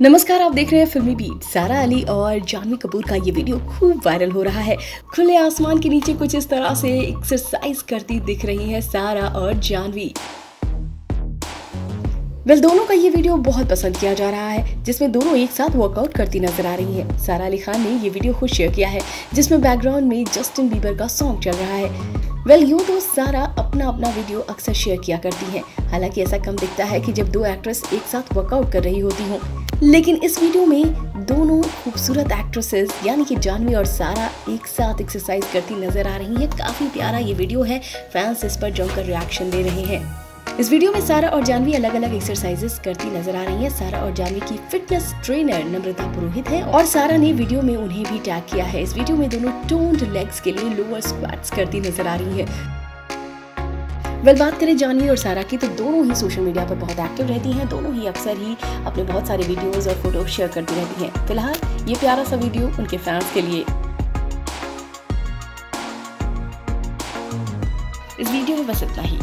नमस्कार, आप देख रहे हैं फिल्मी बीट। सारा अली और जानवी कपूर का ये वीडियो खूब वायरल हो रहा है। खुले आसमान के नीचे कुछ इस तरह से एक्सरसाइज करती दिख रही है सारा और जानवी वेल दोनों का ये वीडियो बहुत पसंद किया जा रहा है, जिसमें दोनों एक साथ वर्कआउट करती नज़र आ रही हैं। सारा अली खान ने ये वीडियो खुद शेयर किया है, जिसमें बैकग्राउंड में जस्टिन बीबर का सॉन्ग चल रहा है। वेल यूँ तो सारा अपना अपना वीडियो अक्सर शेयर किया करती हैं। हालाँकि ऐसा कम दिखता है कि जब दो एक्ट्रेस एक साथ वर्कआउट कर रही होती हों। लेकिन इस वीडियो में दोनों खूबसूरत एक्ट्रेसेस यानी कि जानवी और सारा, एक साथ एक्सरसाइज करती नज़र आ रही हैं। काफ़ी प्यारा ये वीडियो है। फैंस इस पर जमकर रिएक्शन दे रहे हैं। इस वीडियो में सारा और जानवी अलग अलग एक्सरसाइजेस करती नज़र आ रही हैं। सारा और जानवी की फिटनेस ट्रेनर नम्रता पुरोहित है और सारा ने वीडियो में उन्हें भी टैग किया है। इस वीडियो में दोनों टोन्ड लेग्स के लिए लोअर स्क्वाट्स करती नज़र आ रही है। वेल बात करें जानवी और सारा की तो दोनों ही सोशल मीडिया पर बहुत एक्टिव रहती हैं। दोनों ही अक्सर ही अपने बहुत सारे वीडियोस और फ़ोटो शेयर करती रहती हैं। फ़िलहाल, ये प्यारा सा वीडियो उनके फैंस के लिए। इस वीडियो में बस इतना ही।